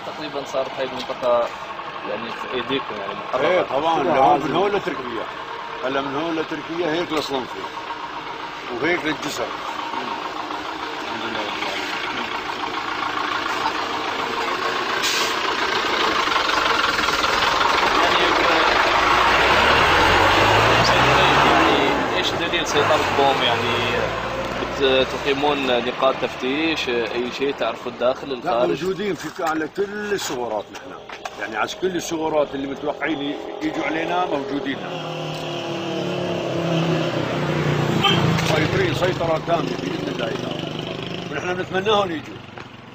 الحين تقريبا صارت هاي المنطقة يعني في إيديكم يعني محررة. إيه طبعا. من هون لتركيا هلا من هون لتركيا هيك لصنفي وهيك للجسر الحمد لله رب العالمين. يعني إيش دليل سيطرتكم يعني تقيمون نقاط تفتيش أي شيء تعرفوا الداخل لا الخارج؟ موجودين في على كل الثغرات نحن. يعني على كل الثغرات اللي متوقعين يجوا علينا موجودين. مسيطرين سيطرة تامة بإذن الله تعالى ونحن بنتمناهم يجوا.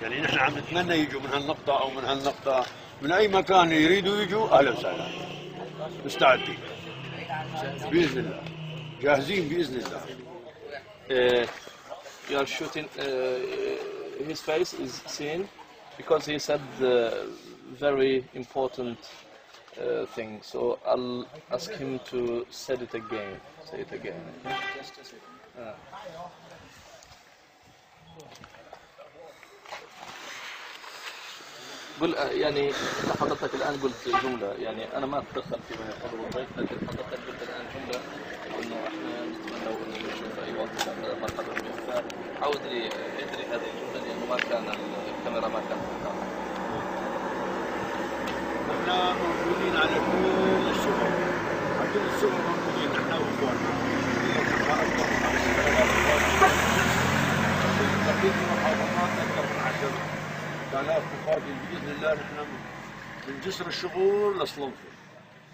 يعني نحن عم نتمنى يجوا من هالنقطة أو من هالنقطة. من أي مكان يريدوا يجوا أهلا وسهلا. مستعدين. بإذن الله. جاهزين بإذن الله. uh, you are shooting uh, his face is seen because he said the very important uh, thing so I'll ask him to say it again say it again آه. قل يعني انت حضرتك الان قلت جمله يعني انا ما اتدخل فيما يقوله الضيف لكن حضرتك قلت الان به فعود لي ادري هذه الجملة لأنه ما كان الكاميرا ما كانت. نحن موجودين على كل السبل على كل السبل موجودين 10 آلاف مقاتل بإذن الله نحن من جسر الشغور لصلنفي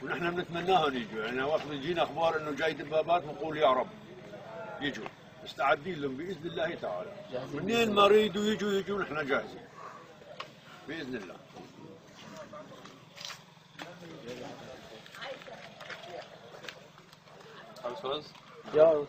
ونحن بنتمناهم يجوا يعني وقت يجينا أخبار إنه جاي دبابات بنقول يا رب يجوا. مستعدين لهم بإذن الله تعالى. منين ما يريدوا يجوا يجوا نحن جاهزين. بإذن الله. How.